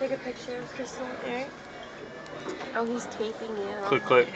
Take a picture of Crystal, Eric. Oh, he's taping you. Click, click.